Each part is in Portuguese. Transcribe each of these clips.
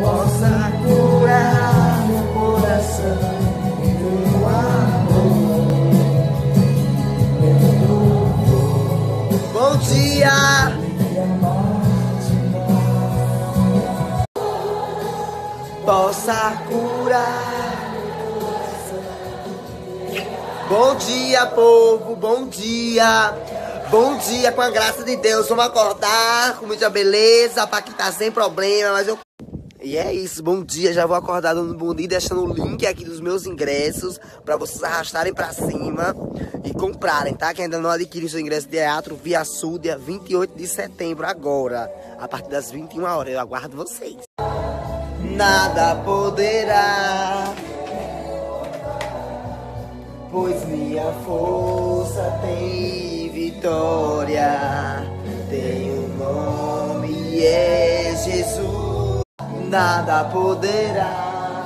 possa curar meu coração com amor. Bom dia! Possa curar. Bom dia, povo, bom dia. Bom dia, com a graça de Deus. Vamos acordar com muita beleza, pra que tá sem problema, mas eu. E é isso, bom dia. Já vou acordar no bom dia, deixando o link aqui dos meus ingressos pra vocês arrastarem pra cima e comprarem, tá? Quem ainda não adquiriu seu ingresso de teatro, Via Sul, dia 28 de setembro, agora, a partir das 21 horas. Eu aguardo vocês. Nada poderá Pois minha força tem vitória, tem um nome é Jesus. Nada poderá.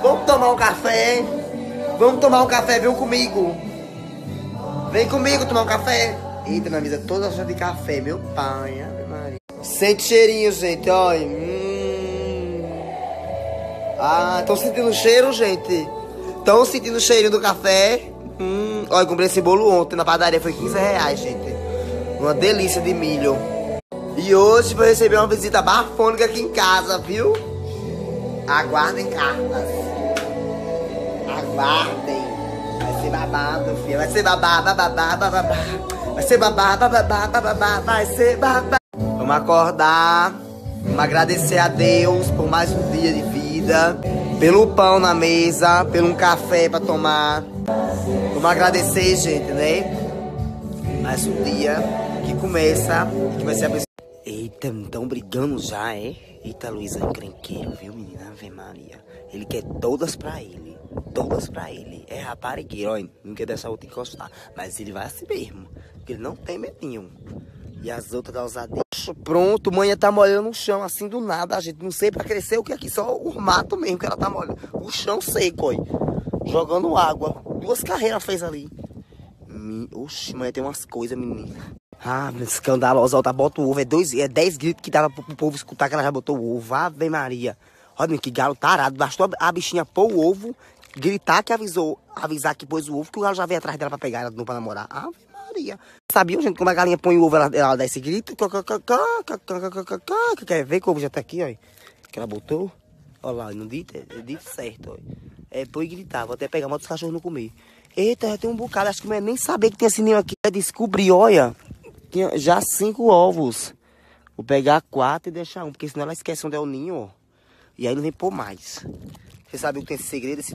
Vamos tomar um café? Vamos tomar um café, vem comigo. Vem comigo tomar um café. Eita, minha mesa toda cheia de café, meu pai. Ave Maria. Sente cheirinho, gente, olha. Hum. Ah, estão sentindo o cheiro, gente? Estão sentindo o cheirinho do café? Hum, olha, comprei esse bolo ontem na padaria, foi 15 reais, gente. Uma delícia de milho. E hoje vou receber uma visita bafônica aqui em casa, viu? Aguardem cartas. Aguardem. Vai ser babado, filha. Vai ser babado, babado, babado. Vai ser babado, babado, babado. Vai ser babado. Vamos acordar. Vamos agradecer a Deus por mais um dia de vida pelo pão na mesa, pelo um café pra tomar. Vamos agradecer, gente, né? Mais um dia que começa e que vai ser abençoado. Eita, estão brigando já, é? Eita, Luísa, encrenqueiro, viu, menina? Ave Maria. Ele quer todas pra ele. Todas pra ele. É raparigueiro, ó. Não quer deixar outra encostar. Mas ele vai assim mesmo. Porque ele não tem medinho. E as outras da ousadia. Pronto, manhã tá molhando o chão assim do nada. A gente não sei pra crescer o que aqui. Só o mato mesmo que ela tá molhando. O chão seco, ó. Jogando água. Duas carreiras fez ali. Oxi, manhã tem umas coisas, menina. Ah, escandalosa. Tá, bota o ovo. É, dois, é dez gritos que dava pro, povo escutar que ela já botou o ovo. Ave Maria. Olha, que galo tarado. Bastou a bichinha pôr o ovo, gritar que avisou, avisar que pôs o ovo, que o galo já veio atrás dela pra pegar ela pra namorar. Ave Maria. Sabiam, gente, como a galinha põe o ovo, ela, ela dá esse grito? Quer ver que o ovo já tá aqui, ó? Que ela botou. Olha lá, não dito, é dito certo, ó. É, põe gritar, vou até pegar uma dos cachorros não comer. Eita, tem um bocado, acho que não é nem saber que tem esse ninho aqui. Descobri, olha, tinha já cinco ovos. Vou pegar quatro e deixar um, porque senão ela esquece onde é o ninho, ó. E aí não vem pôr mais. Você sabe o que tem segredo? Esse...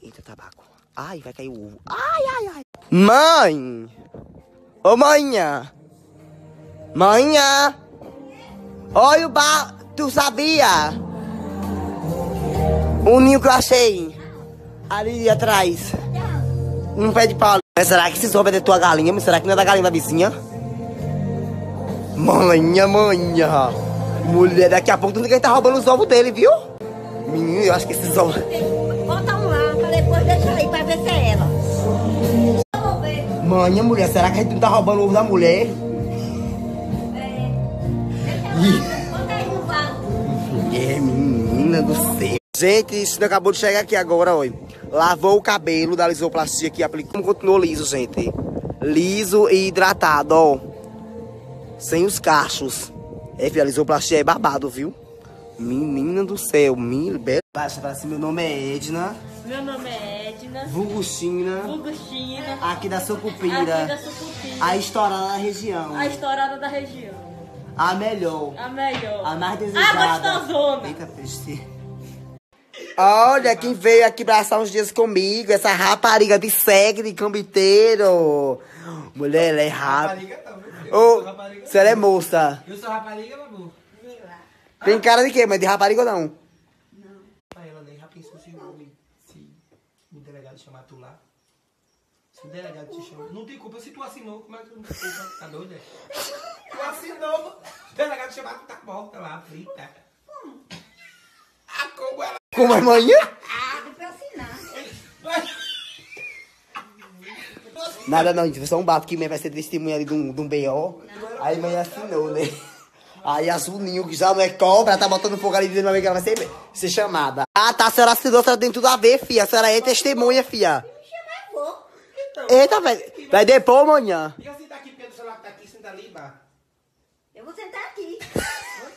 Eita, tabaco. Ai, vai cair o ovo. Ai, ai, ai. Mãe! Ô, manhã! Manhã! Olha o bar... Tu sabia? O ninho que eu achei. Ali atrás. Um pé de pau. Mas será que esses ovos é da tua galinha? Mas será que não é da galinha da vizinha? Manhã, manhã. Mulher, daqui a pouco ninguém tá roubando os ovos dele, viu? Menino, eu acho que esses ovos... Bota um lá, pra depois deixa aí pra ver se é ela. Manhã, mulher, será que a gente não tá roubando o ovo da mulher? Bota aí no vaso. É, menina do céu. Gente, isso não acabou de chegar aqui agora, olha. Lavou o cabelo da lisoplastia aqui, aplicou. Continuou liso, gente? Liso e hidratado, ó. Sem os cachos. É, filha, a lisoplastia é babado, viu? Menina do céu, mil... Baixa pra cima, meu nome é Edna. Meu nome é Edna, Vulguchina. Augustina, Aqui da aqui Sucupira. da Sucupira, A estourada da região. a estourada da região, A melhor. a melhor, A mais desejada. a gostosona. Eita, peixe. Olha quem veio aqui passar uns dias comigo, essa rapariga de segue de cambiteiro. Mulher, ela é rápida. Rapariga não, viu? Ô, rapariga. você é moça. Eu sou rapariga, babu. Tem cara de quê? Mas de rapariga ou não? Pai, ela nem já pensou se o se delegado chamar tu lá. Se o delegado te chama. Não tem culpa se tu assinou, como é que tu não tem culpa? Tá doido? é? Tu assinou, o delegado chamar tu tá morta lá, frita. Como é assinar. Nada não, gente. Foi só um bato que mãe vai ser testemunha ali de um, de um B.O. Aí mãe assinou, né? Aí a Zuninho, que já não é cobra, tá botando fogo ali dentro, que ela vai ser, ser chamada. Ah, tá, a senhora assinou, a senhora tem tudo a ver, fia. A senhora é testemunha, fia. Vou. Eita, velho. Vai depor amanhã. E eu sentar aqui porque o celular tá aqui, senta ali, bah. Eu vou sentar aqui.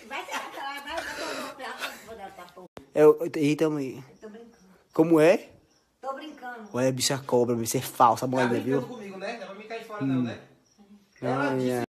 Vai sentar lá, vai, vai, vai, vai, vou dar pra porra. Eu, eita, mãe. Tô brincando. Como é? Tô brincando. Olha, bicha cobra, bicha é falsa, Tá mãe, brincando viu? comigo, né? Não é pra mim cair fora, não, né? Ai, ai.